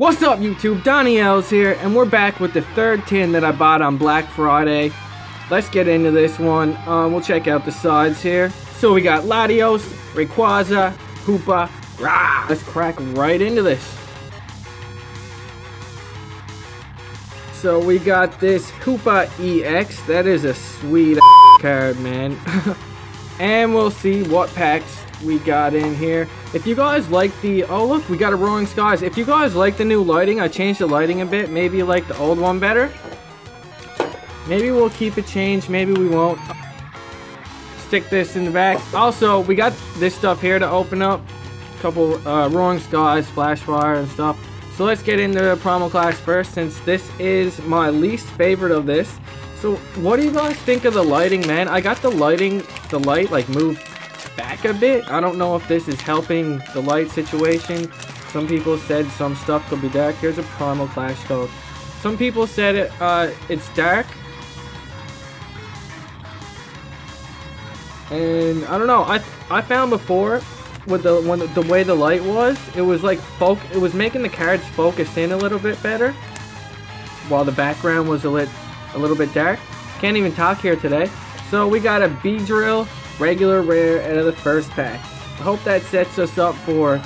What's up YouTube, Donnie Els here, and we're back with the third tin that I bought on Black Friday. Let's get into this one. Um, we'll check out the sides here. So we got Latios, Rayquaza, Hoopa, Rah! Let's crack right into this. So we got this Hoopa EX. That is a sweet card, man. and we'll see what packs we got in here. If you guys like the... Oh, look, we got a Roaring Skies. If you guys like the new lighting, I changed the lighting a bit. Maybe you like the old one better. Maybe we'll keep it changed. Maybe we won't. Stick this in the back. Also, we got this stuff here to open up. A couple uh, Roaring Skies, Flashfire, and stuff. So let's get into the Primal Clash first, since this is my least favorite of this. So, what do you guys think of the lighting, man? I got the lighting, the light, like, moved back a bit. I don't know if this is helping the light situation. Some people said some stuff could be dark. Here's a primal Clash code. Some people said it, uh, it's dark. And, I don't know, I, I found before with the when the way the light was, it was like folk it was making the cards focus in a little bit better. While the background was a lit a little bit dark. Can't even talk here today. So we got a B Beedrill regular rare out of the first pack. I hope that sets us up for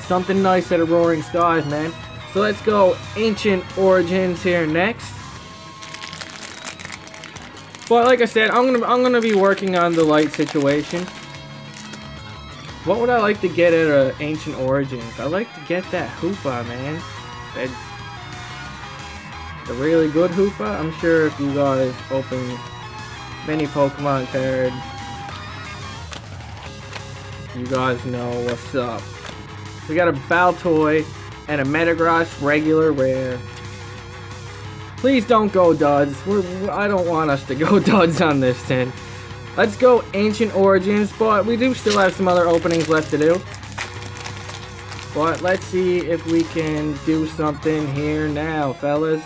something nice at a Roaring Skies, man. So let's go Ancient Origins here next. But like I said, I'm gonna I'm gonna be working on the light situation. What would I like to get at uh, Ancient Origins? I'd like to get that Hoopa, man. That, the really good Hoopa. I'm sure if you guys open many Pokemon cards, you guys know what's up. We got a Baltoy and a Metagross regular rare. Please don't go duds. We're, I don't want us to go duds on this tin. Let's go Ancient Origins, but we do still have some other openings left to do. But let's see if we can do something here now, fellas.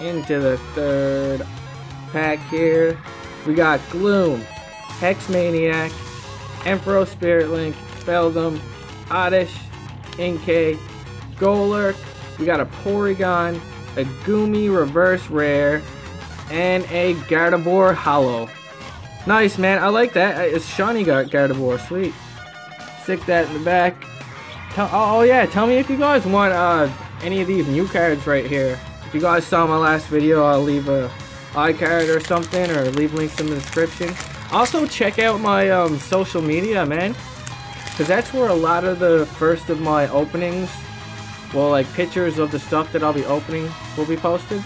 Into the third pack here. We got Gloom, Hex Maniac, Emperor Spirit Link, Beldum, Oddish, Inkay, Golurk. We got a Porygon, a Goomy Reverse Rare, and a Gardevoir Holo. Nice, man. I like that. Uh, it's shiny Gardevoir. Sweet. Stick that in the back. Tell, oh, oh, yeah. Tell me if you guys want uh, any of these new cards right here. If you guys saw my last video, I'll leave a iCard or something or leave links in the description. Also, check out my um, social media, man. Because that's where a lot of the first of my openings, well, like pictures of the stuff that I'll be opening will be posted.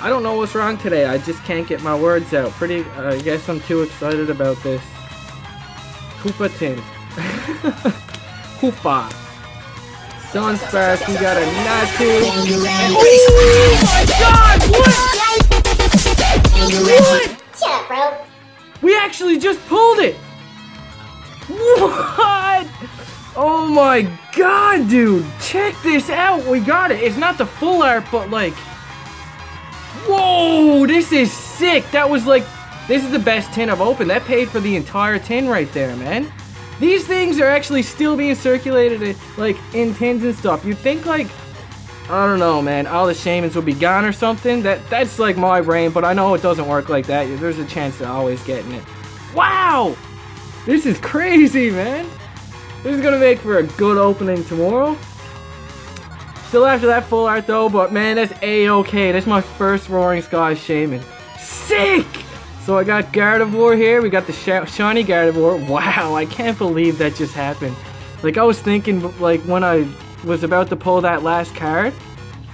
I don't know what's wrong today. I just can't get my words out. Pretty, uh, I guess I'm too excited about this. Hoopa tin. Hoopa. Dunsparce, we got a Natu. Oh my god, what? What? Shut up, bro. We actually just pulled it! What? Oh my god, dude! Check this out! We got it! It's not the full art, but like... Whoa, this is sick. That was like, this is the best tin I've opened. That paid for the entire tin right there, man. These things are actually still being circulated eh, like in tins and stuff. You'd think like, I don't know, man, all the Shaymins will be gone or something. That That's like my brain, but I know it doesn't work like that. There's a chance of always getting it. Wow! This is crazy, man. This is gonna make for a good opening tomorrow. Still after that full art though, but man, that's a-okay. That's my first Roaring Skies Shaymin. Sick! So I got Gardevoir here. We got the sh shiny Gardevoir. Wow, I can't believe that just happened. Like, I was thinking, like, when I was about to pull that last card,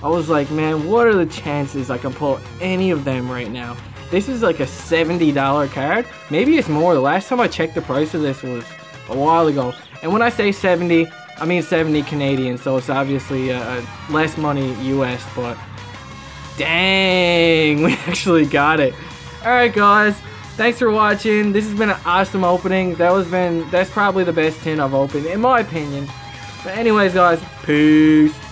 I was like, man, what are the chances I can pull any of them right now? This is like a $70 card. Maybe it's more. The last time I checked the price of this was a while ago. And when I say 70, I mean 70 Canadian, so it's obviously uh, uh less money US, but dang, we actually got it. Alright guys, thanks for watching. This has been an awesome opening. That was been that's probably the best tin I've opened, in my opinion. But anyways guys, peace.